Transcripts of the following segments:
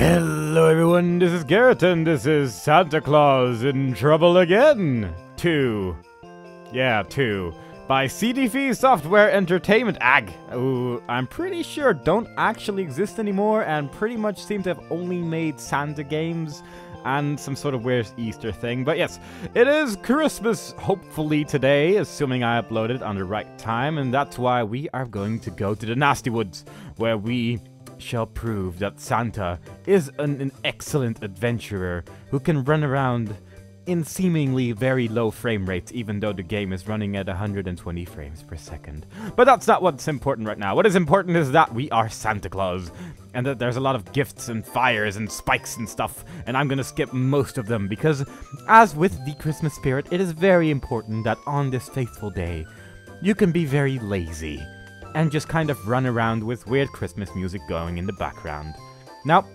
Hello everyone, this is Garrett and this is Santa Claus in Trouble Again 2. Yeah, 2. By CDV Software Entertainment AG. Ooh, I'm pretty sure don't actually exist anymore and pretty much seem to have only made Santa games and some sort of weird Easter thing. But yes, it is Christmas hopefully today, assuming I uploaded on the right time, and that's why we are going to go to the Nasty Woods, where we shall prove that Santa is an, an excellent adventurer who can run around in seemingly very low frame rates, even though the game is running at 120 frames per second. But that's not what's important right now. What is important is that we are Santa Claus, and that there's a lot of gifts and fires and spikes and stuff, and I'm gonna skip most of them because, as with the Christmas spirit, it is very important that on this faithful day, you can be very lazy and just kind of run around with weird Christmas music going in the background. Now,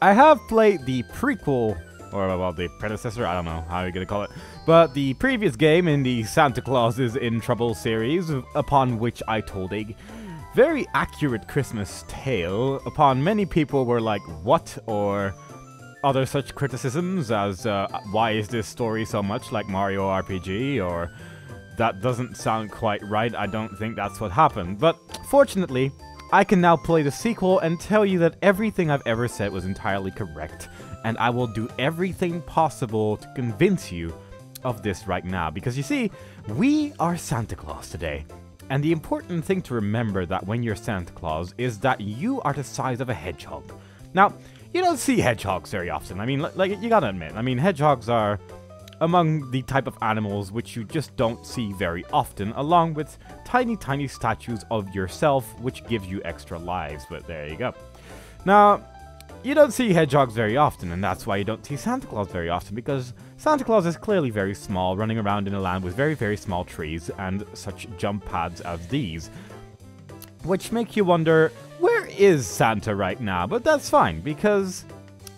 I have played the prequel, or well, the predecessor, I don't know how you're gonna call it, but the previous game in the Santa Claus is in Trouble series, upon which I told a very accurate Christmas tale, upon many people were like, what, or other such criticisms as, uh, why is this story so much like Mario RPG, or that doesn't sound quite right. I don't think that's what happened. But fortunately, I can now play the sequel and tell you that everything I've ever said was entirely correct. And I will do everything possible to convince you of this right now. Because you see, we are Santa Claus today. And the important thing to remember that when you're Santa Claus is that you are the size of a hedgehog. Now, you don't see hedgehogs very often. I mean, like, you gotta admit, I mean, hedgehogs are among the type of animals which you just don't see very often, along with tiny, tiny statues of yourself, which give you extra lives. But there you go. Now, you don't see hedgehogs very often, and that's why you don't see Santa Claus very often, because Santa Claus is clearly very small, running around in a land with very, very small trees and such jump pads as these. Which make you wonder, where is Santa right now? But that's fine, because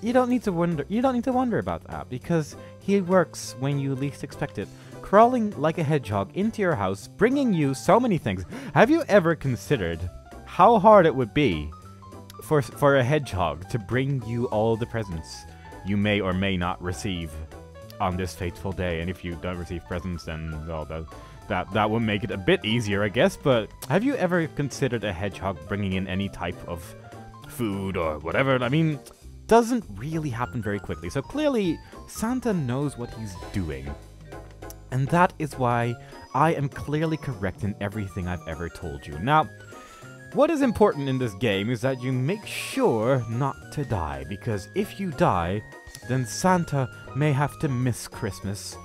you don't need to wonder you don't need to wonder about that, because he works when you least expect it, crawling like a hedgehog into your house, bringing you so many things. Have you ever considered how hard it would be for, for a hedgehog to bring you all the presents you may or may not receive on this fateful day? And if you don't receive presents, then, well, that, that, that would make it a bit easier, I guess. But have you ever considered a hedgehog bringing in any type of food or whatever? I mean, doesn't really happen very quickly. So clearly, Santa knows what he's doing. And that is why I am clearly correct in everything I've ever told you. Now, what is important in this game is that you make sure not to die, because if you die, then Santa may have to miss Christmas,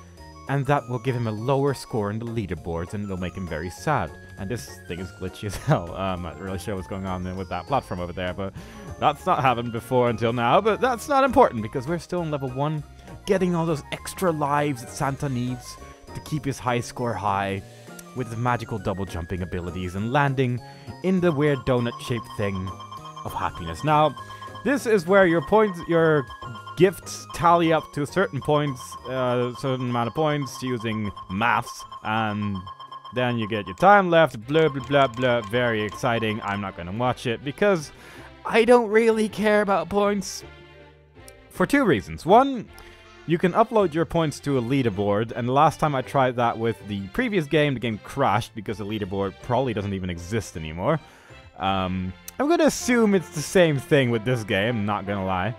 and that will give him a lower score in the leaderboards, and it'll make him very sad. And this thing is glitchy as hell. Uh, I'm not really sure what's going on with that platform over there, but that's not happened before until now, but that's not important, because we're still in level 1, getting all those extra lives that Santa needs to keep his high score high with his magical double jumping abilities and landing in the weird donut shaped thing of happiness. Now, this is where your points, your gifts tally up to certain points, uh, certain amount of points using maths, and then you get your time left, blah blah blah blah. Very exciting. I'm not gonna watch it because I don't really care about points. For two reasons. One, you can upload your points to a leaderboard, and the last time I tried that with the previous game, the game crashed because the leaderboard probably doesn't even exist anymore. Um, I'm gonna assume it's the same thing with this game, not gonna lie.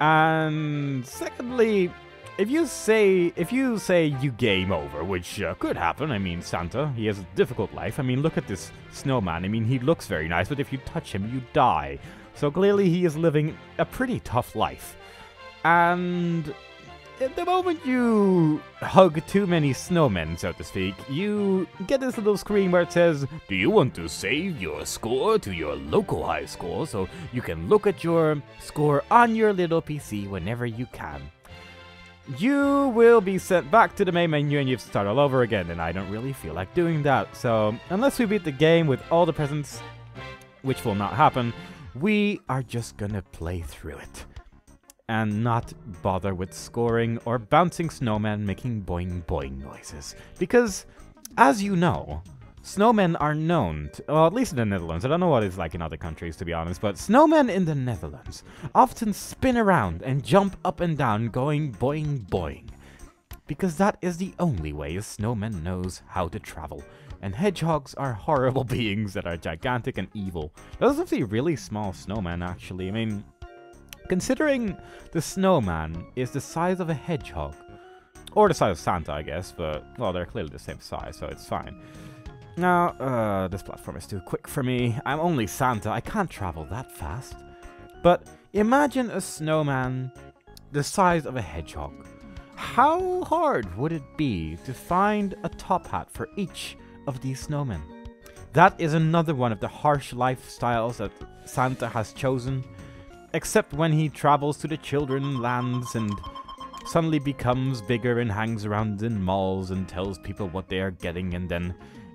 And secondly, if you say if you say you game over, which uh, could happen, I mean Santa, he has a difficult life. I mean, look at this snowman. I mean, he looks very nice, but if you touch him, you die. So clearly, he is living a pretty tough life. And the moment you hug too many snowmen, so to speak, you get this little screen where it says, Do you want to save your score to your local high score so you can look at your score on your little PC whenever you can? You will be sent back to the main menu and you have to start all over again, and I don't really feel like doing that. So, unless we beat the game with all the presents, which will not happen, we are just gonna play through it and not bother with scoring or bouncing snowmen making boing boing noises. Because, as you know, snowmen are known, to, well, at least in the Netherlands. I don't know what it's like in other countries, to be honest, but snowmen in the Netherlands often spin around and jump up and down, going boing boing. Because that is the only way a snowman knows how to travel. And hedgehogs are horrible beings that are gigantic and evil. Those are the really small snowmen, actually. I mean, considering the snowman is the size of a hedgehog, or the size of Santa, I guess, but, well, they're clearly the same size, so it's fine. Now, uh, this platform is too quick for me. I'm only Santa, I can't travel that fast. But imagine a snowman the size of a hedgehog. How hard would it be to find a top hat for each of these snowmen? That is another one of the harsh lifestyles that Santa has chosen, except when he travels to the children lands and suddenly becomes bigger and hangs around in malls and tells people what they are getting and then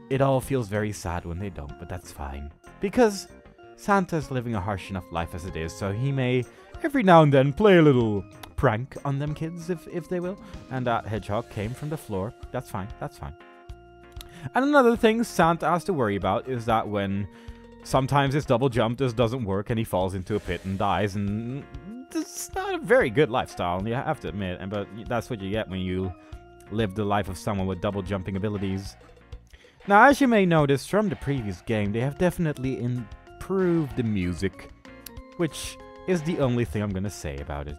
it all feels very sad when they don't, but that's fine. Because Santa's living a harsh enough life as it is, so he may every now and then play a little prank on them kids, if, if they will. And that hedgehog came from the floor. That's fine, that's fine. And another thing Santa has to worry about is that when sometimes his double jump just doesn't work and he falls into a pit and dies, and it's not a very good lifestyle, you have to admit, and but that's what you get when you live the life of someone with double jumping abilities. Now, as you may notice from the previous game, they have definitely improved the music, which is the only thing I'm gonna say about it.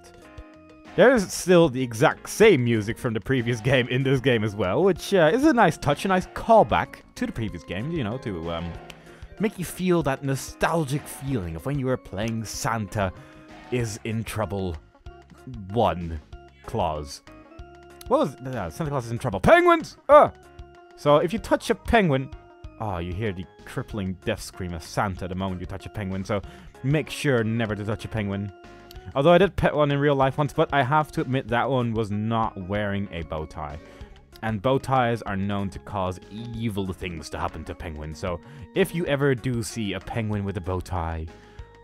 There is still the exact same music from the previous game in this game as well, which uh, is a nice touch, a nice callback to the previous game, you know, to um, make you feel that nostalgic feeling of when you were playing Santa is in trouble. One Claus. What was uh, Santa Claus is in trouble? Penguins! Ah! So if you touch a penguin, oh, you hear the crippling death scream of Santa the moment you touch a penguin. So make sure never to touch a penguin. Although I did pet one in real life once, but I have to admit that one was not wearing a bow tie. And bow ties are known to cause evil things to happen to penguins. So if you ever do see a penguin with a bow tie,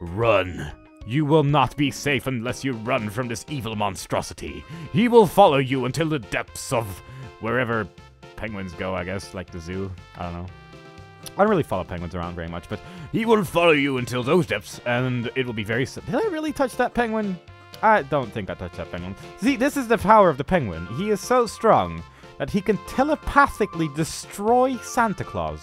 run. You will not be safe unless you run from this evil monstrosity. He will follow you until the depths of wherever penguins go, I guess, like the zoo. I don't know. I don't really follow penguins around very much, but he will follow you until those depths, and it will be very... Did I really touch that penguin? I don't think I touched that penguin. See, this is the power of the penguin. He is so strong that he can telepathically destroy Santa Claus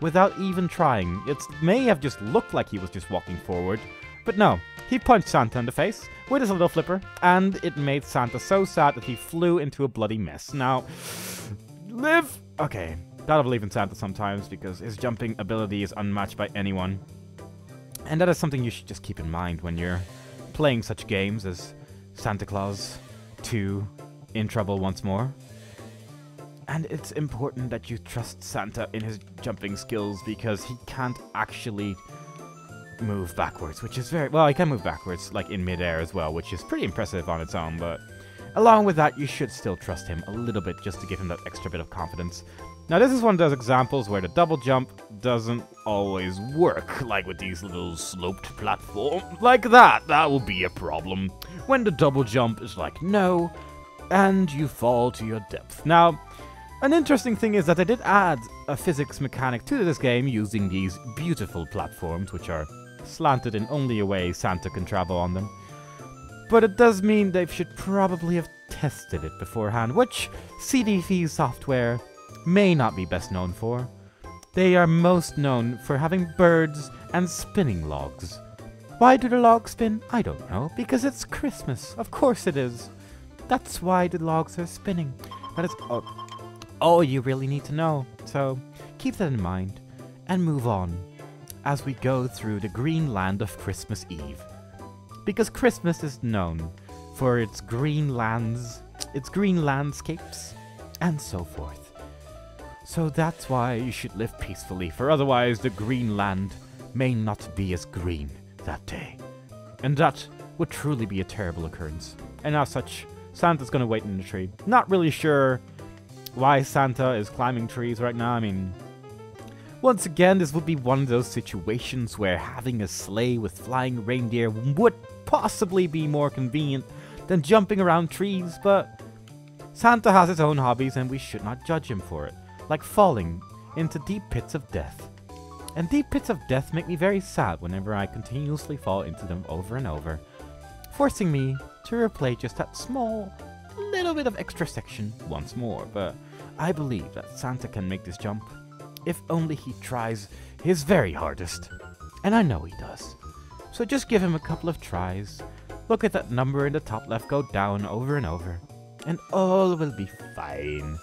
without even trying. It may have just looked like he was just walking forward, but no. He punched Santa in the face with his little flipper, and it made Santa so sad that he flew into a bloody mess. Now, Live! Okay, gotta believe in Santa sometimes because his jumping ability is unmatched by anyone. And that is something you should just keep in mind when you're playing such games as Santa Claus 2 In Trouble Once More. And it's important that you trust Santa in his jumping skills because he can't actually move backwards, which is very well, he can move backwards like in midair as well, which is pretty impressive on its own, but Along with that, you should still trust him a little bit just to give him that extra bit of confidence. Now, this is one of those examples where the double jump doesn't always work, like with these little sloped platforms. Like that, that will be a problem. When the double jump is like, no, and you fall to your depth. Now, an interesting thing is that they did add a physics mechanic to this game using these beautiful platforms, which are slanted in only a way Santa can travel on them. But it does mean they should probably have tested it beforehand, which CD software may not be best known for. They are most known for having birds and spinning logs. Why do the logs spin? I don't know. Because it's Christmas. Of course it is. That's why the logs are spinning. That is all, all you really need to know. So keep that in mind and move on as we go through the green land of Christmas Eve because Christmas is known for its green lands, its green landscapes, and so forth. So that's why you should live peacefully, for otherwise the green land may not be as green that day. And that would truly be a terrible occurrence. And as such, Santa's gonna wait in the tree. Not really sure why Santa is climbing trees right now. I mean, once again, this would be one of those situations where having a sleigh with flying reindeer would possibly be more convenient than jumping around trees, but Santa has his own hobbies and we should not judge him for it. Like falling into deep pits of death. And deep pits of death make me very sad whenever I continuously fall into them over and over, forcing me to replay just that small little bit of extra section once more. But I believe that Santa can make this jump, if only he tries his very hardest. And I know he does. So just give him a couple of tries, look at that number in the top left go down over and over, and all will be fine.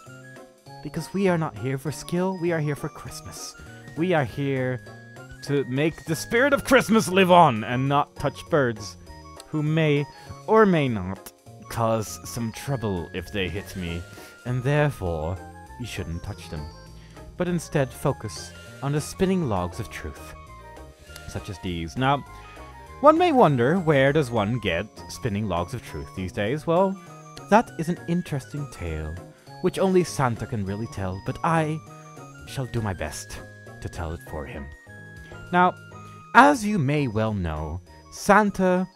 Because we are not here for skill, we are here for Christmas. We are here to make the spirit of Christmas live on and not touch birds who may or may not cause some trouble if they hit me, and therefore you shouldn't touch them. But instead focus on the spinning logs of truth, such as these. Now, one may wonder where does one get spinning logs of truth these days? Well, that is an interesting tale, which only Santa can really tell, but I shall do my best to tell it for him. Now, as you may well know, Santa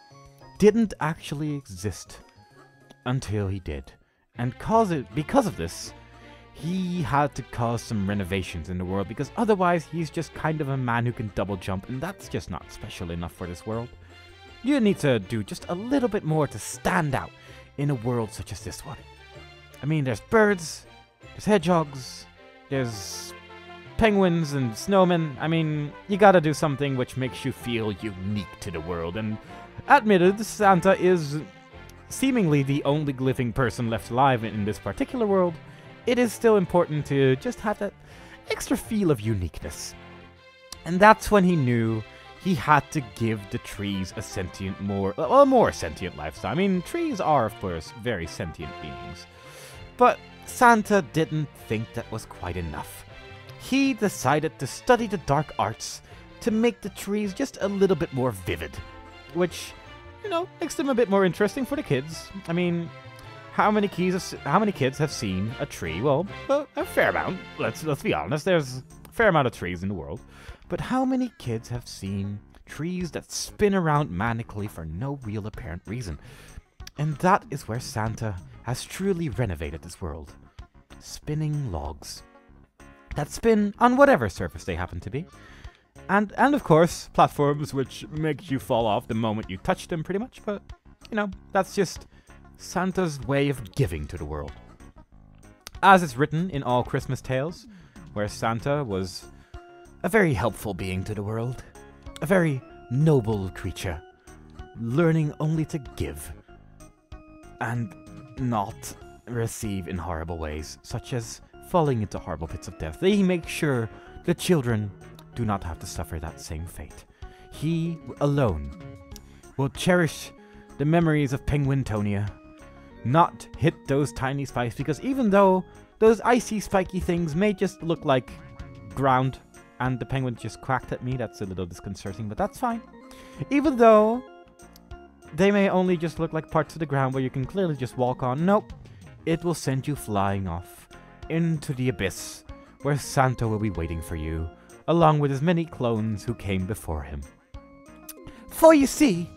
didn't actually exist until he did. And cause it, because of this, he had to cause some renovations in the world because otherwise he's just kind of a man who can double jump and that's just not special enough for this world. You need to do just a little bit more to stand out in a world such as this one. I mean, there's birds, there's hedgehogs, there's penguins and snowmen. I mean, you gotta do something which makes you feel unique to the world. And admitted, Santa is seemingly the only living person left alive in this particular world. It is still important to just have that extra feel of uniqueness. And that's when he knew he had to give the trees a sentient more, well, more sentient lifestyle. I mean, trees are, of course, very sentient beings. But Santa didn't think that was quite enough he decided to study the dark arts to make the trees just a little bit more vivid, which, you know, makes them a bit more interesting for the kids. I mean, how many keys? How many kids have seen a tree? Well, well, a fair amount. Let's let's be honest. There's a fair amount of trees in the world, but how many kids have seen trees that spin around manically for no real apparent reason? And that is where Santa has truly renovated this world. Spinning logs that spin on whatever surface they happen to be. And, and of course, platforms which make you fall off the moment you touch them, pretty much, but, you know, that's just Santa's way of giving to the world. As is written in all Christmas tales, where Santa was a very helpful being to the world, a very noble creature, learning only to give and not receive in horrible ways, such as falling into horrible pits of death. They make sure the children do not have to suffer that same fate. He alone will cherish the memories of Penguintonia, not hit those tiny spikes, because even though those icy spiky things may just look like ground, and the penguin just quacked at me, that's a little disconcerting, but that's fine. Even though they may only just look like parts of the ground where you can clearly just walk on, nope, it will send you flying off into the abyss, where Santa will be waiting for you, along with as many clones who came before him. For you see,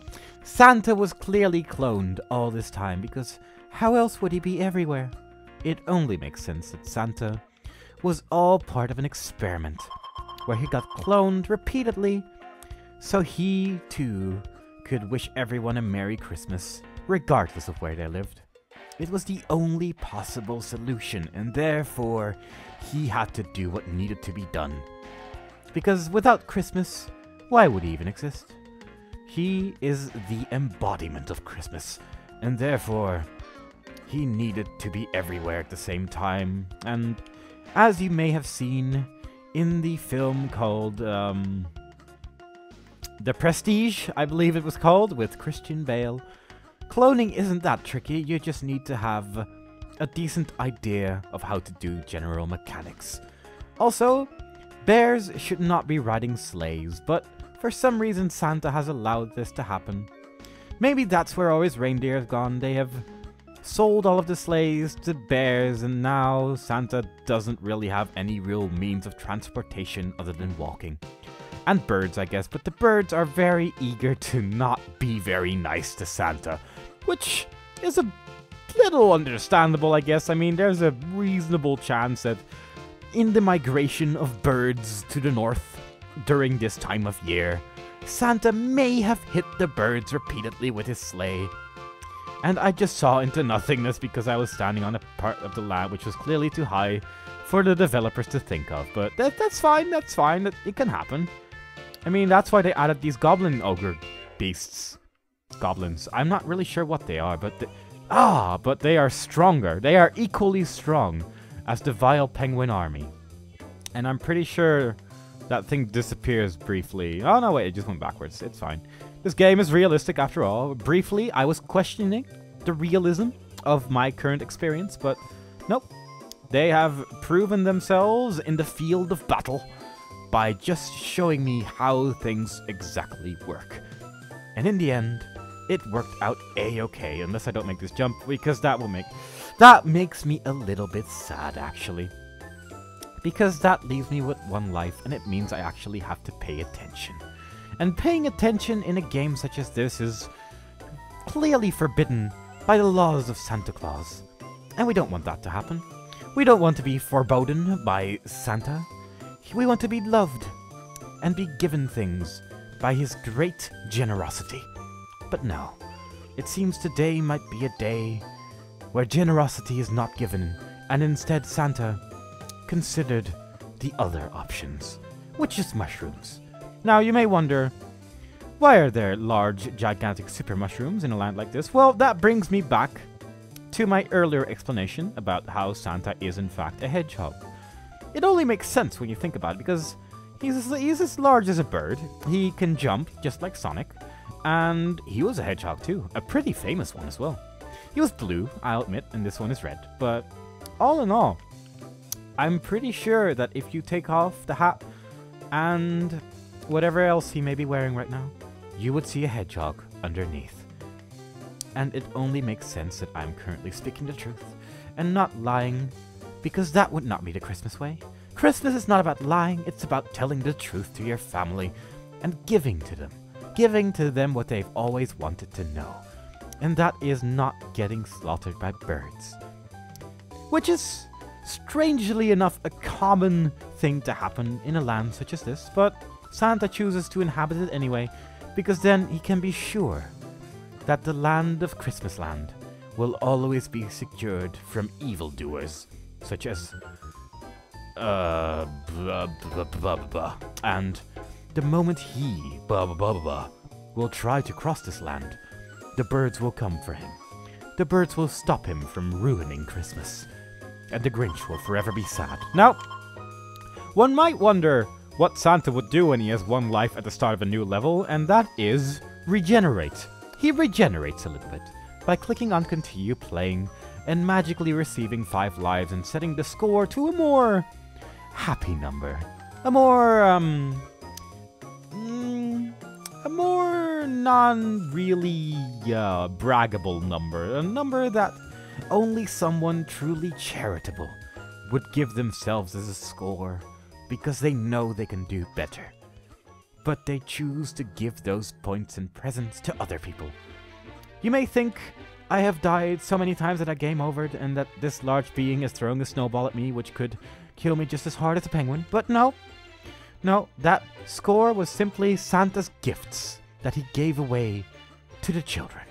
Santa was clearly cloned all this time, because how else would he be everywhere? It only makes sense that Santa was all part of an experiment, where he got cloned repeatedly, so he too could wish everyone a Merry Christmas, regardless of where they lived. It was the only possible solution, and therefore, he had to do what needed to be done. Because without Christmas, why would he even exist? He is the embodiment of Christmas, and therefore, he needed to be everywhere at the same time. And as you may have seen in the film called um, The Prestige, I believe it was called, with Christian Bale, Cloning isn't that tricky, you just need to have a decent idea of how to do general mechanics. Also, bears should not be riding sleighs, but for some reason Santa has allowed this to happen. Maybe that's where all his reindeer have gone. They have sold all of the sleighs to bears, and now Santa doesn't really have any real means of transportation other than walking. And birds, I guess, but the birds are very eager to not be very nice to Santa which is a little understandable, I guess. I mean, there's a reasonable chance that in the migration of birds to the north during this time of year, Santa may have hit the birds repeatedly with his sleigh. And I just saw into nothingness because I was standing on a part of the land which was clearly too high for the developers to think of. But that, that's fine, that's fine, that, it can happen. I mean, that's why they added these goblin ogre beasts. Goblins. I'm not really sure what they are, but... They, ah, but they are stronger. They are equally strong as the vile penguin army. And I'm pretty sure that thing disappears briefly. Oh, no, wait, it just went backwards. It's fine. This game is realistic after all. Briefly, I was questioning the realism of my current experience, but nope. They have proven themselves in the field of battle by just showing me how things exactly work. And in the end, it worked out a-okay, unless I don't make this jump, because that will make... That makes me a little bit sad, actually. Because that leaves me with one life, and it means I actually have to pay attention. And paying attention in a game such as this is clearly forbidden by the laws of Santa Claus. And we don't want that to happen. We don't want to be forbidden by Santa. We want to be loved and be given things by his great generosity. But no, it seems today might be a day where generosity is not given, and instead Santa considered the other options, which is mushrooms. Now, you may wonder, why are there large, gigantic super mushrooms in a land like this? Well, that brings me back to my earlier explanation about how Santa is in fact a hedgehog. It only makes sense when you think about it, because he's as, he's as large as a bird, he can jump just like Sonic, and he was a hedgehog too, a pretty famous one as well. He was blue, I'll admit, and this one is red, but all in all, I'm pretty sure that if you take off the hat and whatever else he may be wearing right now, you would see a hedgehog underneath. And it only makes sense that I'm currently speaking the truth and not lying, because that would not be the Christmas way. Christmas is not about lying, it's about telling the truth to your family and giving to them. Giving to them what they've always wanted to know. And that is not getting slaughtered by birds. Which is, strangely enough, a common thing to happen in a land such as this, but Santa chooses to inhabit it anyway, because then he can be sure that the land of Christmasland will always be secured from evildoers, such as uh, blah, blah, blah, blah, and the moment he blah, blah, blah, blah, will try to cross this land, the birds will come for him. The birds will stop him from ruining Christmas, and the Grinch will forever be sad. Now, one might wonder what Santa would do when he has one life at the start of a new level, and that is regenerate. He regenerates a little bit by clicking on continue playing and magically receiving 5 lives and setting the score to a more happy number. A more, um, mm, a more non-really uh, braggable number. A number that only someone truly charitable would give themselves as a score because they know they can do better. But they choose to give those points and presents to other people. You may think I have died so many times that I game overed and that this large being is throwing a snowball at me which could kill me just as hard as a penguin, but no. No, that score was simply Santa's gifts that he gave away to the children.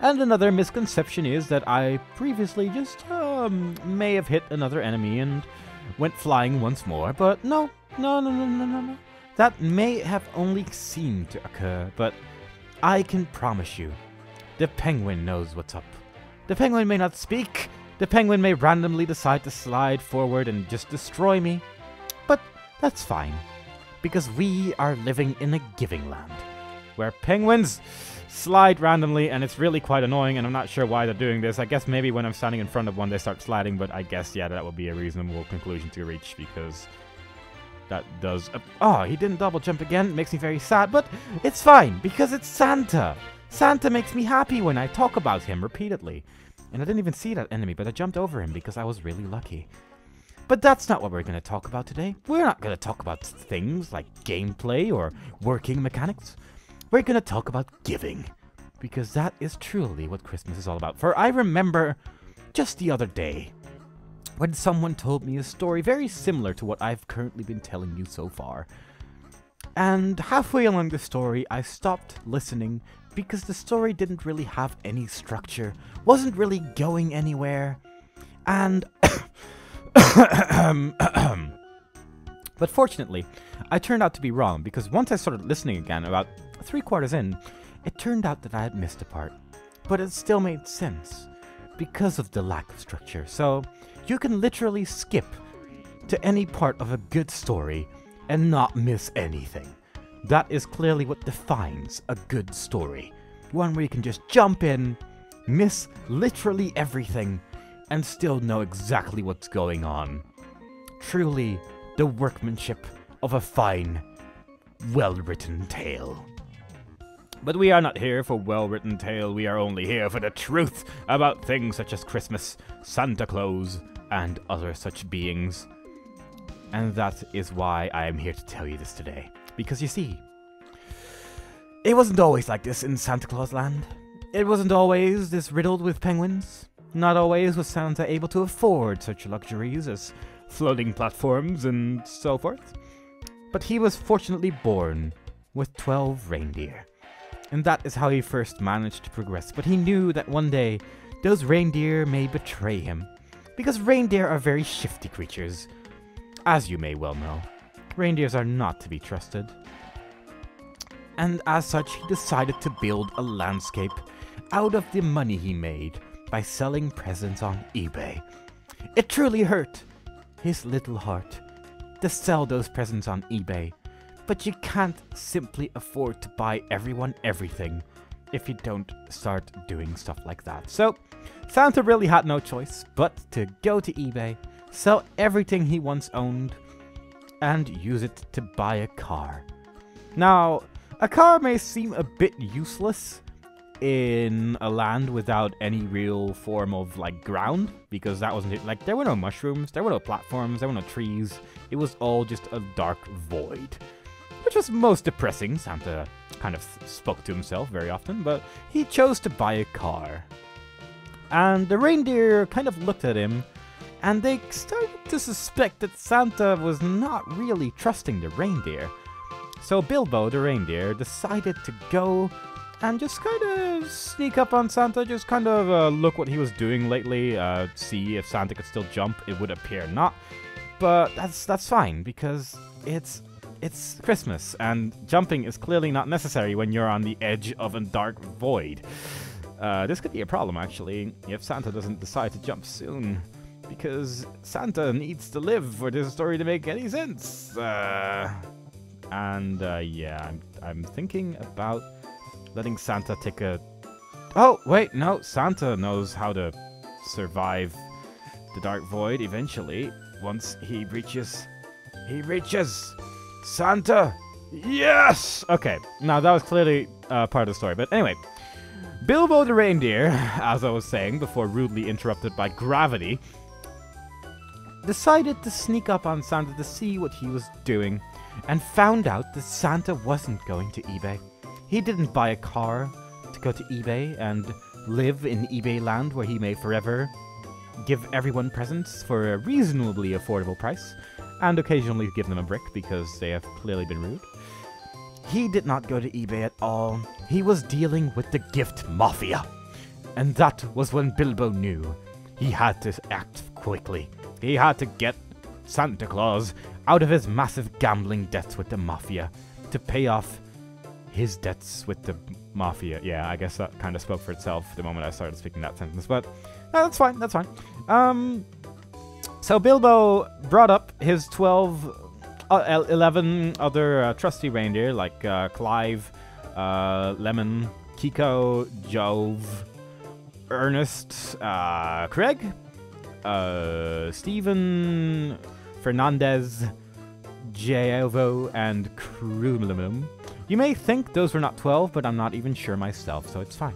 And another misconception is that I previously just um, may have hit another enemy and went flying once more, but no, no, no, no, no, no, no. That may have only seemed to occur, but I can promise you, the penguin knows what's up. The penguin may not speak, the penguin may randomly decide to slide forward and just destroy me, but that's fine, because we are living in a giving land, where penguins slide randomly, and it's really quite annoying, and I'm not sure why they're doing this. I guess maybe when I'm standing in front of one, they start sliding, but I guess, yeah, that would be a reasonable conclusion to reach, because that does... Oh, he didn't double jump again. Makes me very sad, but it's fine, because it's Santa. Santa makes me happy when I talk about him repeatedly. And I didn't even see that enemy, but I jumped over him because I was really lucky. But that's not what we're going to talk about today. We're not going to talk about things like gameplay or working mechanics we're gonna talk about giving. Because that is truly what Christmas is all about. For I remember just the other day, when someone told me a story very similar to what I've currently been telling you so far. And halfway along the story, I stopped listening because the story didn't really have any structure, wasn't really going anywhere, and. but fortunately, I turned out to be wrong because once I started listening again, about three quarters in, it turned out that I had missed a part. But it still made sense because of the lack of structure. So you can literally skip to any part of a good story and not miss anything. That is clearly what defines a good story. One where you can just jump in, miss literally everything, and still know exactly what's going on. Truly, the workmanship of a fine, well written tale. But we are not here for well written tale, we are only here for the truth about things such as Christmas, Santa Claus, and other such beings. And that is why I am here to tell you this today. Because you see, it wasn't always like this in Santa Claus land. It wasn't always this riddled with penguins. Not always was Santa able to afford such luxuries as floating platforms and so forth. But he was fortunately born with 12 reindeer. And that is how he first managed to progress. But he knew that one day those reindeer may betray him. Because reindeer are very shifty creatures. As you may well know, reindeers are not to be trusted. And as such, he decided to build a landscape out of the money he made by selling presents on eBay. It truly hurt his little heart to sell those presents on eBay, but you can't simply afford to buy everyone everything if you don't start doing stuff like that. So, Santa really had no choice but to go to eBay, sell everything he once owned, and use it to buy a car. Now, a car may seem a bit useless in a land without any real form of like ground because that wasn't it. Like there were no mushrooms, there were no platforms, there were no trees. It was all just a dark void, which was most depressing. Santa kind of spoke to himself very often, but he chose to buy a car. And the reindeer kind of looked at him and they started to suspect that Santa was not really trusting the reindeer. So Bilbo, the reindeer, decided to go and just kind of sneak up on Santa, just kind of uh, look what he was doing lately, uh, see if Santa could still jump. It would appear not, but that's that's fine because it's it's Christmas and jumping is clearly not necessary when you're on the edge of a dark void. Uh, this could be a problem actually if Santa doesn't decide to jump soon because Santa needs to live for this story to make any sense. Uh, and uh, yeah, I'm, I'm thinking about letting Santa take a. Oh wait, no, Santa knows how to survive the Dark Void eventually. Once he reaches, he reaches Santa. Yes. Okay, now that was clearly uh, part of the story, but anyway. Bilbo the reindeer, as I was saying before rudely interrupted by gravity, decided to sneak up on Santa to see what he was doing, and found out that Santa wasn't going to eBay. He didn't buy a car to go to eBay and live in eBay land where he may forever give everyone presents for a reasonably affordable price, and occasionally give them a brick because they have clearly been rude. He did not go to eBay at all. He was dealing with the gift mafia. And that was when Bilbo knew he had to act quickly. He had to get Santa Claus out of his massive gambling debts with the mafia to pay off his debts with the mafia. Yeah, I guess that kind of spoke for itself the moment I started speaking that sentence, but no, that's fine, that's fine. Um, so Bilbo brought up his 12, uh, 11 other uh, trusty reindeer like uh, Clive, uh, Lemon, Kiko, Jove, Ernest, uh, Craig, uh, Stephen, Fernandez, Jaovo, and Krumlumum. You may think those were not 12, but I'm not even sure myself, so it's fine.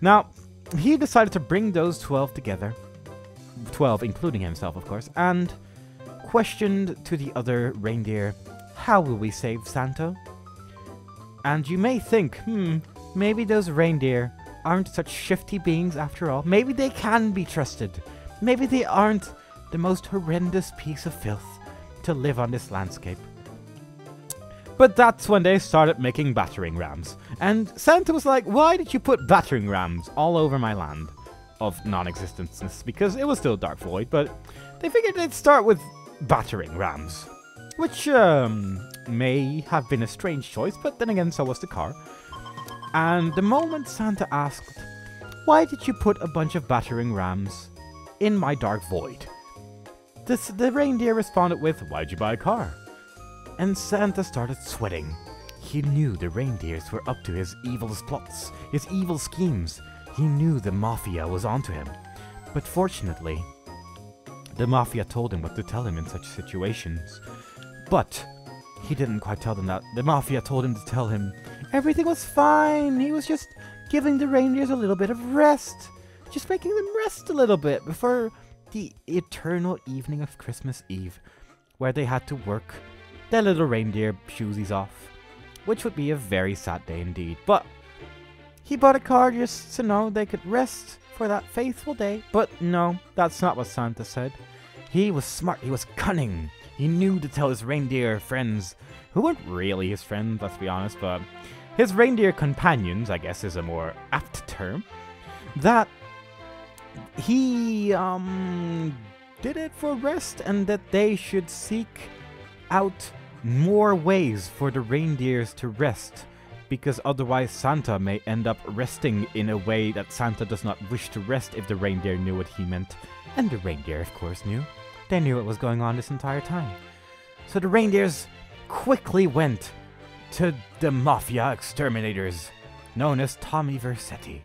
Now, he decided to bring those 12 together, 12 including himself, of course, and questioned to the other reindeer, how will we save Santa? And you may think, hmm, maybe those reindeer aren't such shifty beings after all. Maybe they can be trusted. Maybe they aren't the most horrendous piece of filth to live on this landscape. But that's when they started making battering rams. And Santa was like, why did you put battering rams all over my land of non-existence? Because it was still Dark Void, but they figured they'd start with battering rams. Which, um, may have been a strange choice, but then again, so was the car. And the moment Santa asked, why did you put a bunch of battering rams in my Dark Void? The reindeer responded with, why'd you buy a car? and Santa started sweating. He knew the reindeers were up to his evil plots, his evil schemes. He knew the Mafia was onto him. But fortunately, the Mafia told him what to tell him in such situations. But he didn't quite tell them that. The Mafia told him to tell him everything was fine. He was just giving the reindeers a little bit of rest. Just making them rest a little bit before the eternal evening of Christmas Eve, where they had to work their little reindeer shoesies off, which would be a very sad day indeed. But he bought a car just to know they could rest for that faithful day. But no, that's not what Santa said. He was smart, he was cunning. He knew to tell his reindeer friends, who weren't really his friends, let's be honest, but his reindeer companions, I guess is a more apt term, that he um did it for rest and that they should seek out more ways for the reindeers to rest, because otherwise Santa may end up resting in a way that Santa does not wish to rest if the reindeer knew what he meant. And the reindeer, of course, knew. They knew what was going on this entire time. So the reindeers quickly went to the Mafia exterminators, known as Tommy Vercetti.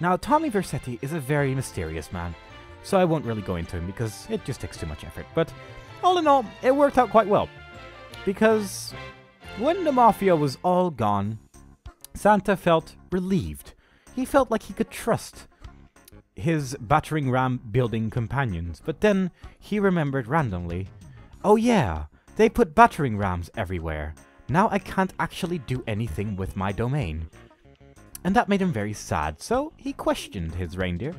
Now, Tommy Vercetti is a very mysterious man, so I won't really go into him because it just takes too much effort. But all in all, it worked out quite well. Because when the Mafia was all gone, Santa felt relieved. He felt like he could trust his battering ram building companions. But then he remembered randomly, oh yeah, they put battering rams everywhere. Now I can't actually do anything with my domain. And that made him very sad, so he questioned his reindeer.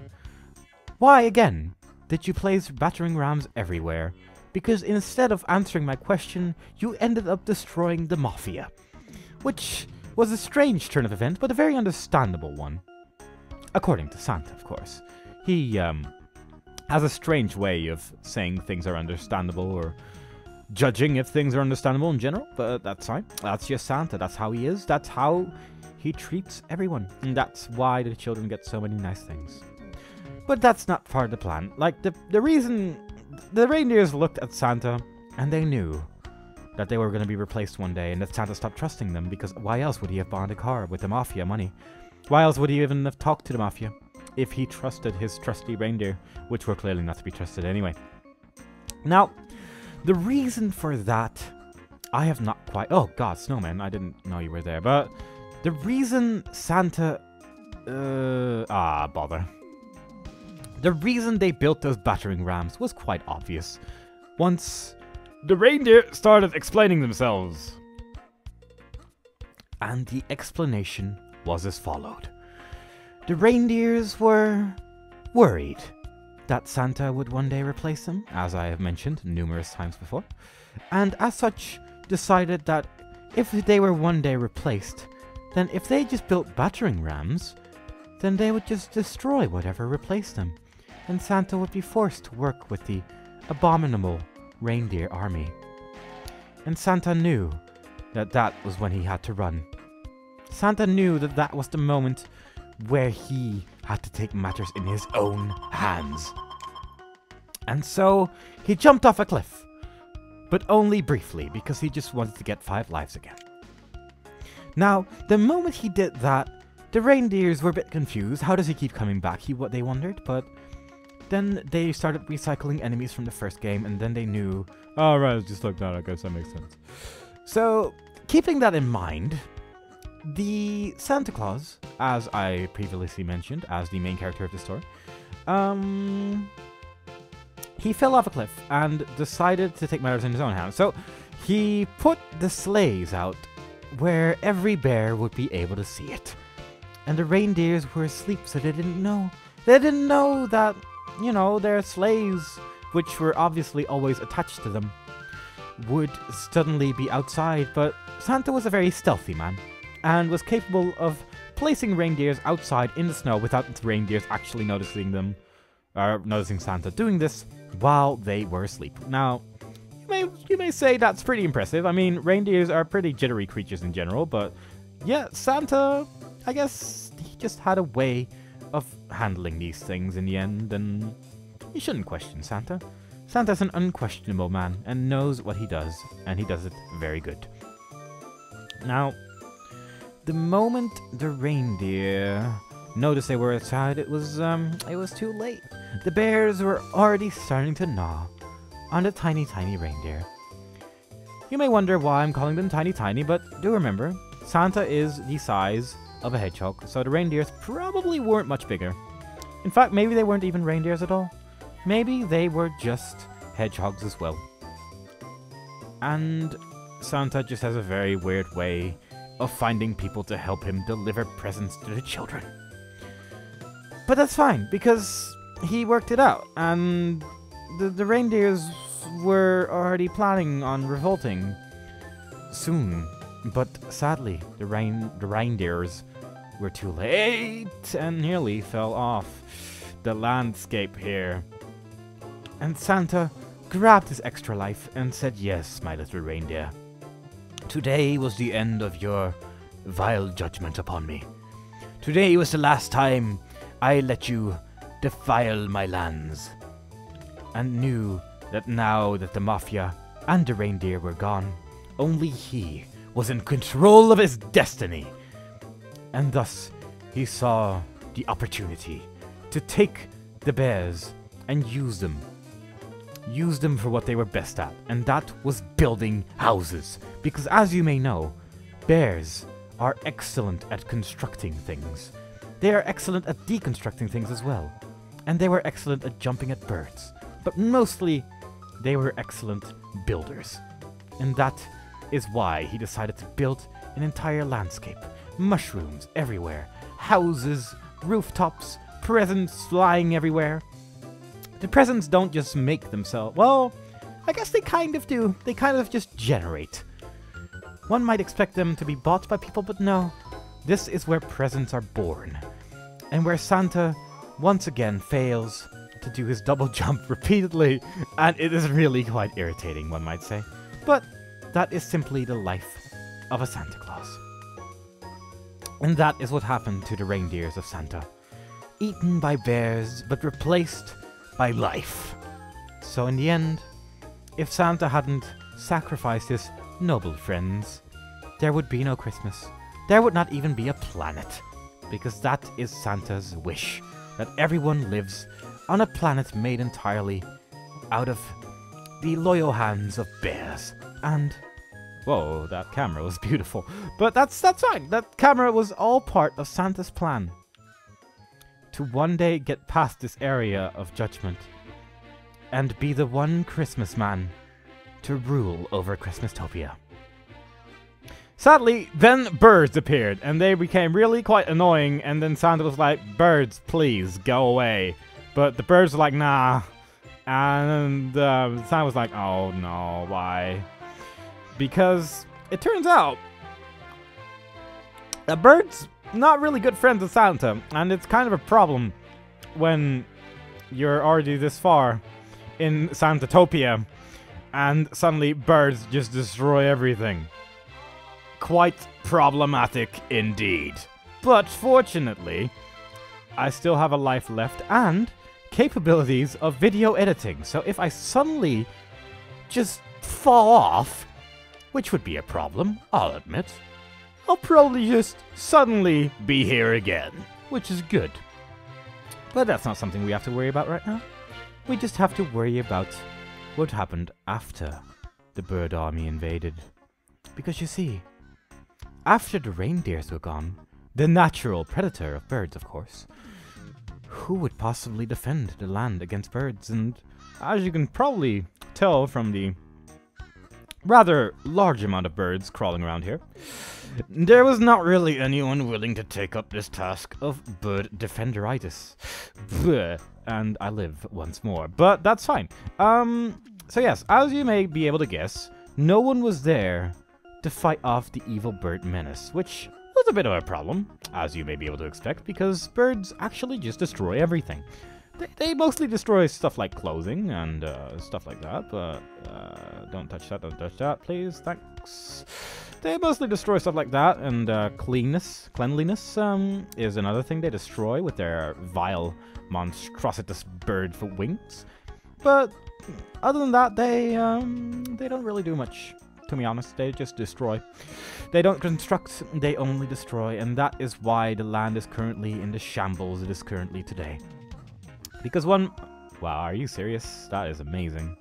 Why again did you place battering rams everywhere? because instead of answering my question, you ended up destroying the Mafia. Which was a strange turn of events, but a very understandable one. According to Santa, of course. He, um, has a strange way of saying things are understandable or judging if things are understandable in general, but that's fine. That's just Santa. That's how he is. That's how he treats everyone. And that's why the children get so many nice things. But that's not part of the plan. Like, the, the reason the reindeers looked at Santa and they knew that they were going to be replaced one day and that Santa stopped trusting them because why else would he have bought a car with the Mafia money? Why else would he even have talked to the Mafia if he trusted his trusty reindeer, which were clearly not to be trusted anyway? Now, the reason for that, I have not quite. Oh, God, Snowman, I didn't know you were there. But the reason Santa. Uh, ah, bother. The reason they built those battering rams was quite obvious. Once the reindeer started explaining themselves. And the explanation was as followed. The reindeers were worried that Santa would one day replace them, as I have mentioned numerous times before, and as such decided that if they were one day replaced, then if they just built battering rams, then they would just destroy whatever replaced them and Santa would be forced to work with the abominable reindeer army. And Santa knew that that was when he had to run. Santa knew that that was the moment where he had to take matters in his own hands. And so he jumped off a cliff, but only briefly because he just wanted to get five lives again. Now, the moment he did that, the reindeers were a bit confused. How does he keep coming back? He what they wondered, but then they started recycling enemies from the first game, and then they knew, oh, right, just like that, I guess that makes sense. So, keeping that in mind, the Santa Claus, as I previously mentioned, as the main character of the story, um, he fell off a cliff and decided to take matters in his own hands. So, he put the sleighs out where every bear would be able to see it. And the reindeers were asleep, so they didn't know. They didn't know that you know, their sleighs which were obviously always attached to them, would suddenly be outside, but Santa was a very stealthy man and was capable of placing reindeers outside in the snow without the reindeers actually noticing them or noticing Santa doing this while they were asleep. Now, you may you may say that's pretty impressive. I mean, reindeers are pretty jittery creatures in general, but yeah, Santa, I guess he just had a way of handling these things in the end, and you shouldn't question Santa. Santa's an unquestionable man and knows what he does, and he does it very good. Now, the moment the reindeer noticed they were outside, it was um, it was too late. The bears were already starting to gnaw on the tiny, tiny reindeer. You may wonder why I'm calling them tiny, tiny, but do remember, Santa is the size of a hedgehog, so the reindeers probably weren't much bigger. In fact, maybe they weren't even reindeers at all. Maybe they were just hedgehogs as well. And Santa just has a very weird way of finding people to help him deliver presents to the children. But that's fine, because he worked it out, and the, the reindeers were already planning on revolting soon. But sadly, the, rain, the reindeers were too late and nearly fell off the landscape here. And Santa grabbed his extra life and said, Yes, my little reindeer. Today was the end of your vile judgment upon me. Today was the last time I let you defile my lands. And knew that now that the Mafia and the reindeer were gone, only he was in control of his destiny. And thus he saw the opportunity to take the bears and use them. Use them for what they were best at, and that was building houses. Because as you may know, bears are excellent at constructing things. They are excellent at deconstructing things as well. And they were excellent at jumping at birds. But mostly, they were excellent builders. And that is why he decided to build an entire landscape. Mushrooms everywhere, houses, rooftops, presents flying everywhere. The presents don't just make themselves. Well, I guess they kind of do. They kind of just generate. One might expect them to be bought by people, but no. This is where presents are born. And where Santa once again fails to do his double jump repeatedly, and it is really quite irritating, one might say. But that is simply the life of a Santa Claus. And that is what happened to the reindeers of Santa. Eaten by bears, but replaced by life. So in the end, if Santa hadn't sacrificed his noble friends, there would be no Christmas. There would not even be a planet. Because that is Santa's wish. That everyone lives on a planet made entirely out of the loyal hands of bears. And whoa, that camera was beautiful. But that's that's fine. That camera was all part of Santa's plan to one day get past this area of judgment and be the one Christmas man to rule over Christmastopia. Sadly, then birds appeared, and they became really quite annoying, and then Santa was like, Birds, please, go away. But the birds were like, nah. And uh, Santa was like, oh no, why? Because it turns out the birds not really good friends with Santa, and it's kind of a problem when you're already this far in Santatopia, and suddenly birds just destroy everything. Quite problematic indeed. But fortunately, I still have a life left and capabilities of video editing, so if I suddenly just fall off, which would be a problem, I'll admit, I'll probably just suddenly be here again, which is good. But that's not something we have to worry about right now. We just have to worry about what happened after the bird army invaded. Because you see, after the reindeers were gone, the natural predator of birds, of course, who would possibly defend the land against birds? And as you can probably tell from the rather large amount of birds crawling around here. There was not really anyone willing to take up this task of bird defenderitis. Bleh. And I live once more, but that's fine. Um, so yes, as you may be able to guess, no one was there to fight off the evil bird menace, which was a bit of a problem, as you may be able to expect, because birds actually just destroy everything. They, they mostly destroy stuff like clothing and uh, stuff like that, but uh, don't touch that, don't touch that, please, thanks. They mostly destroy stuff like that, and uh, cleanness, cleanliness um, is another thing they destroy with their vile, monstrositous bird for wings. But other than that, they um, they don't really do much. To be honest, they just destroy. They don't construct; they only destroy, and that is why the land is currently in the shambles it is currently today. Because one, wow, are you serious? That is amazing.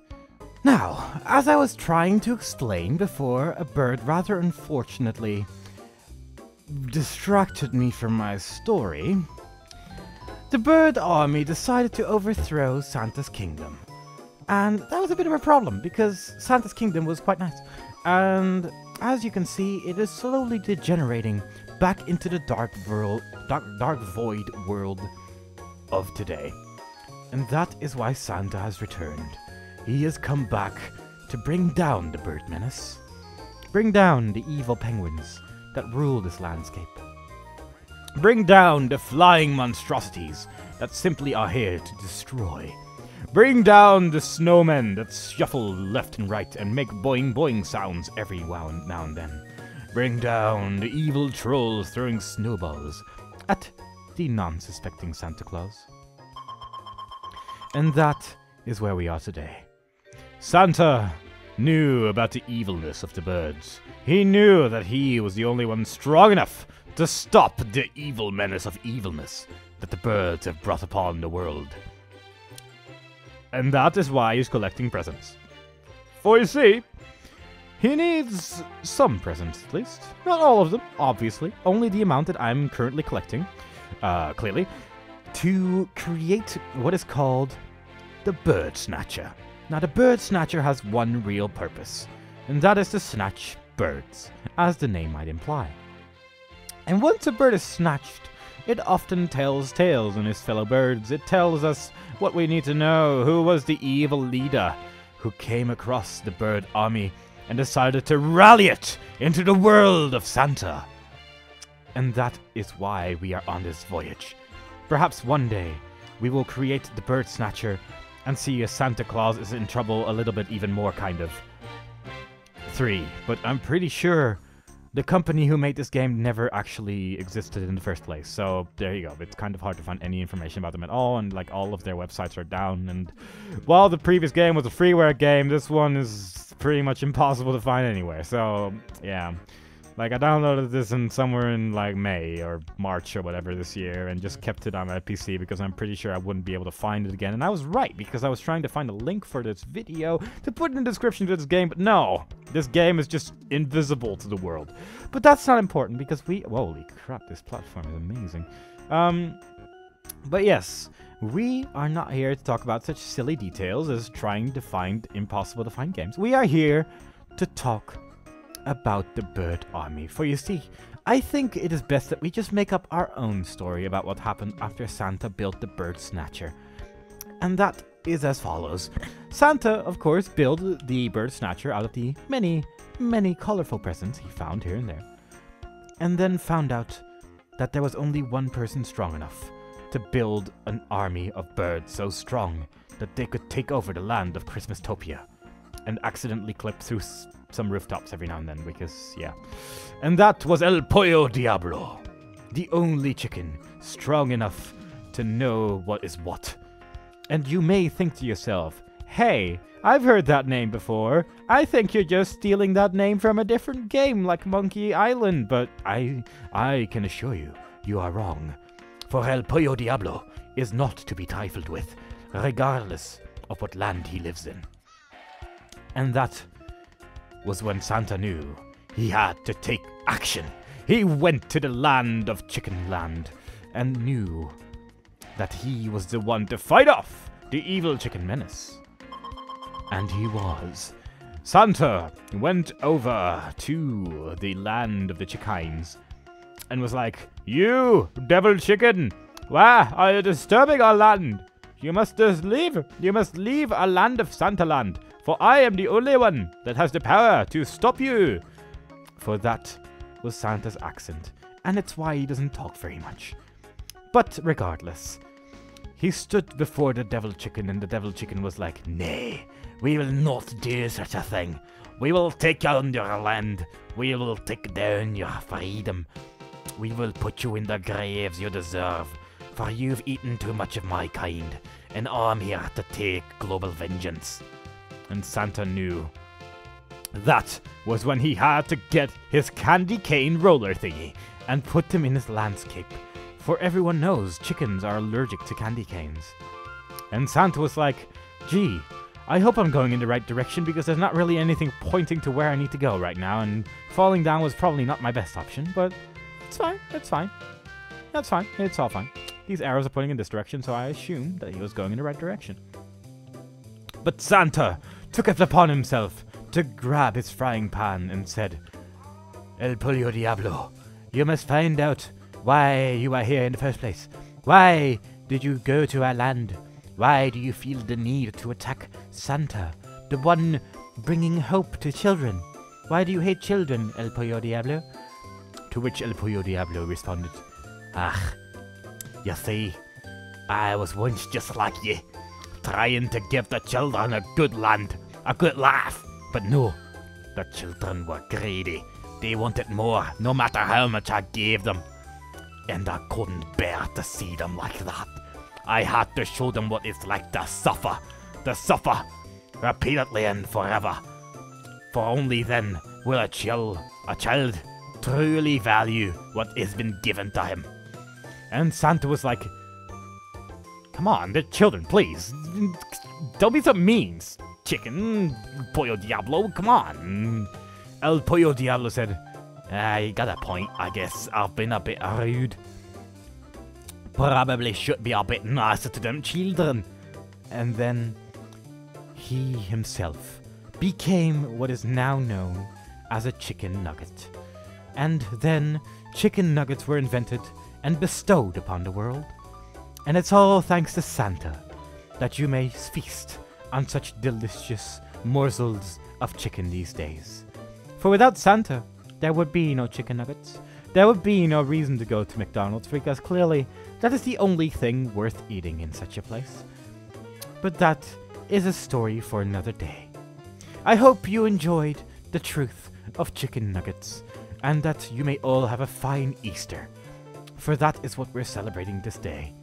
Now, as I was trying to explain before, a bird rather unfortunately distracted me from my story. The bird army decided to overthrow Santa's kingdom. And that was a bit of a problem because Santa's kingdom was quite nice. And as you can see, it is slowly degenerating back into the dark world, dark, dark void world of today. And that is why Santa has returned. He has come back to bring down the bird menace. Bring down the evil penguins that rule this landscape. Bring down the flying monstrosities that simply are here to destroy. Bring down the snowmen that shuffle left and right and make boing boing sounds every now and then. Bring down the evil trolls throwing snowballs at the non suspecting Santa Claus. And that is where we are today. Santa knew about the evilness of the birds. He knew that he was the only one strong enough to stop the evil menace of evilness that the birds have brought upon the world. And that is why he's collecting presents. For you see, he needs some presents at least. Not all of them, obviously. Only the amount that I'm currently collecting, uh, clearly, to create what is called the Bird Snatcher. Now, the Bird Snatcher has one real purpose, and that is to snatch birds, as the name might imply. And once a bird is snatched, it often tells tales on his fellow birds. It tells us what we need to know who was the evil leader who came across the bird army and decided to rally it into the world of Santa. And that is why we are on this voyage. Perhaps one day we will create the bird snatcher and see if Santa Claus is in trouble a little bit even more kind of. Three, but I'm pretty sure the company who made this game never actually existed in the first place. So there you go. It's kind of hard to find any information about them at all, and like all of their websites are down. And while the previous game was a freeware game, this one is pretty much impossible to find anywhere. So yeah. Like I downloaded this in somewhere in like May or March or whatever this year and just kept it on my PC because I'm pretty sure I wouldn't be able to find it again. And I was right because I was trying to find a link for this video to put in the description to this game, but no, this game is just invisible to the world. But that's not important because we holy crap, this platform is amazing. Um but yes, we are not here to talk about such silly details as trying to find impossible to find games. We are here to talk about the bird army. For you see, I think it is best that we just make up our own story about what happened after Santa built the bird snatcher. And that is as follows. Santa, of course, built the bird snatcher out of the many, many colorful presents he found here and there. And then found out that there was only one person strong enough to build an army of birds so strong that they could take over the land of Christmastopia and accidentally clip through some rooftops every now and then because, yeah. And that was El Pollo Diablo, the only chicken strong enough to know what is what. And you may think to yourself, hey, I've heard that name before. I think you're just stealing that name from a different game like Monkey Island, but I I can assure you, you are wrong. For El Pollo Diablo is not to be trifled with, regardless of what land he lives in. And that was when Santa knew he had to take action. He went to the land of Chicken Land and knew that he was the one to fight off the evil chicken menace. And he was. Santa went over to the land of the Chickines and was like, You, devil chicken, why are you disturbing our land? You must just leave. You must leave our land of Santa Land, for I am the only one that has the power to stop you. For that was Santa's accent, and it's why he doesn't talk very much. But regardless, he stood before the devil chicken, and the devil chicken was like, Nay, we will not do such a thing. We will take down your land. We will take down your freedom. We will put you in the graves you deserve, for you've eaten too much of my kind, and I'm here to take global vengeance. And Santa knew. That was when he had to get his candy cane roller thingy and put them in his landscape. For everyone knows chickens are allergic to candy canes. And Santa was like, gee, I hope I'm going in the right direction because there's not really anything pointing to where I need to go right now, and falling down was probably not my best option, but it's fine, it's fine. That's fine, it's all fine. These arrows are pointing in this direction, so I assumed that he was going in the right direction. But Santa took it upon himself to grab his frying pan and said, El Pollo Diablo, you must find out why you are here in the first place. Why did you go to our land? Why do you feel the need to attack Santa, the one bringing hope to children? Why do you hate children, El Pollo Diablo? To which El Pollo Diablo responded, Ah, you see, I was once just like you, trying to give the children a good land, a good life. But no, the children were greedy. They wanted more, no matter how much I gave them. And I couldn't bear to see them like that. I had to show them what it's like to suffer, to suffer, repeatedly and forever. For only then will a child, a child, truly value what has been given to him. And Santa was like, Come on, they're children, please. Don't be so mean, chicken. Pollo Diablo, come on. El Pollo Diablo said, you got a point, I guess. I've been a bit rude. Probably should be a bit nicer to them children. And then he himself became what is now known as a chicken nugget. And then chicken nuggets were invented and bestowed upon the world. And it's all thanks to Santa that you may feast on such delicious morsels of chicken these days. For without Santa, there would be no chicken nuggets. There would be no reason to go to McDonald's because clearly that is the only thing worth eating in such a place. But that is a story for another day. I hope you enjoyed the truth of chicken nuggets and that you may all have a fine Easter, for that is what we're celebrating this day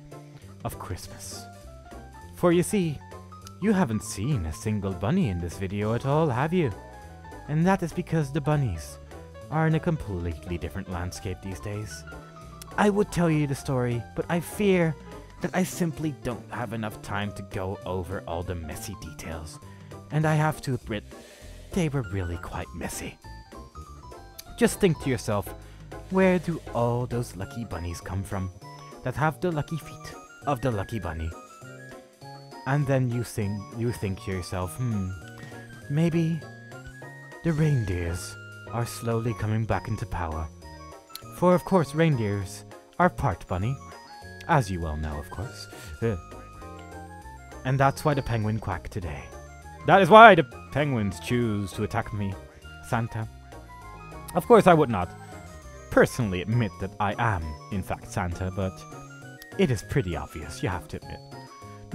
of Christmas. For you see, you haven't seen a single bunny in this video at all, have you? And that is because the bunnies are in a completely different landscape these days. I would tell you the story, but I fear that I simply don't have enough time to go over all the messy details. And I have to admit, they were really quite messy. Just think to yourself, where do all those lucky bunnies come from that have the lucky feet of the lucky bunny? And then you think you think to yourself, hmm, maybe the reindeers are slowly coming back into power. For of course reindeers are part bunny, as you well know, of course. And that's why the penguin quacked today. That is why the penguins choose to attack me, Santa. Of course, I would not personally admit that I am, in fact, Santa, but it is pretty obvious, you have to admit.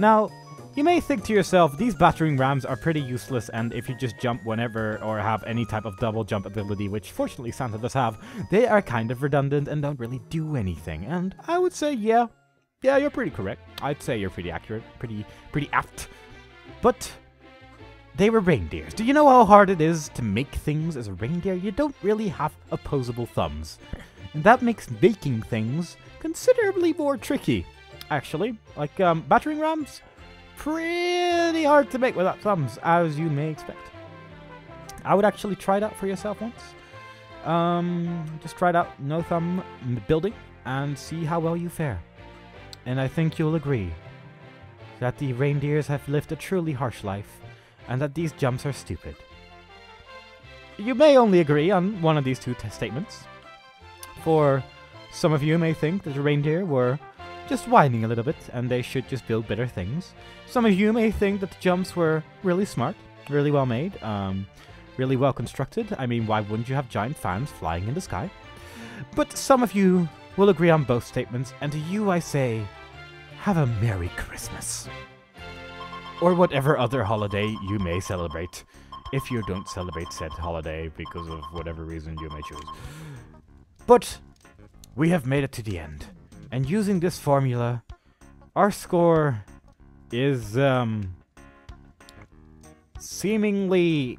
Now, you may think to yourself, these battering rams are pretty useless, and if you just jump whenever or have any type of double jump ability, which fortunately Santa does have, they are kind of redundant and don't really do anything. And I would say, yeah, yeah, you're pretty correct. I'd say you're pretty accurate, pretty, pretty apt. But they were reindeers. Do you know how hard it is to make things as a reindeer? You don't really have opposable thumbs. And that makes making things considerably more tricky. Actually, like um, battering rams, pretty hard to make without thumbs, as you may expect. I would actually try it out for yourself once. Um, just try it out, no thumb building, and see how well you fare. And I think you'll agree that the reindeers have lived a truly harsh life, and that these jumps are stupid. you may only agree on one of these two statements. For some of you may think that the reindeer were just whining a little bit and they should just build better things. Some of you may think that the jumps were really smart, really well made, um, really well constructed. I mean, why wouldn't you have giant fans flying in the sky? But some of you will agree on both statements, and to you I say, have a Merry Christmas. Or whatever other holiday you may celebrate, if you don't celebrate said holiday because of whatever reason you may choose. But we have made it to the end, and using this formula, our score is um seemingly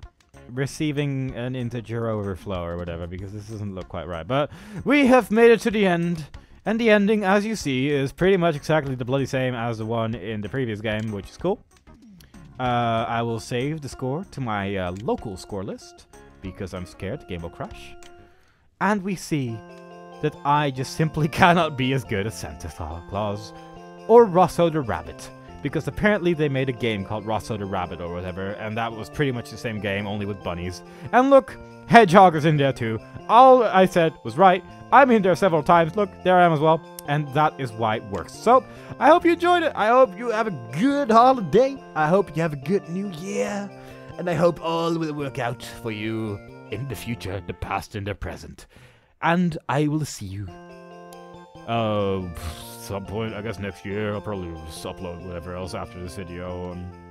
receiving an integer overflow or whatever because this doesn't look quite right. But we have made it to the end. And the ending, as you see, is pretty much exactly the bloody same as the one in the previous game, which is cool. Uh, I will save the score to my uh, local score list because I'm scared the game will crash. And we see that I just simply cannot be as good as Santa Claus or Rosso the Rabbit because apparently they made a game called Rosso the Rabbit or whatever, and that was pretty much the same game, only with bunnies. And look, Hedgehog is in there too. All I said was right. I'm in there several times. Look, there I am as well. And that is why it works. So, I hope you enjoyed it. I hope you have a good holiday. I hope you have a good new year. And I hope all will work out for you in the future, the past and the present. And I will see you. Uh, some point, I guess next year, I'll probably upload whatever else after this video and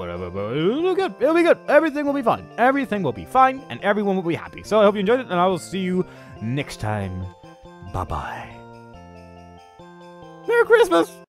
whatever, but it'll be good. It'll be good. Everything will be fine. Everything will be fine, and everyone will be happy. So I hope you enjoyed it, and I will see you next time. Bye bye. Merry Christmas!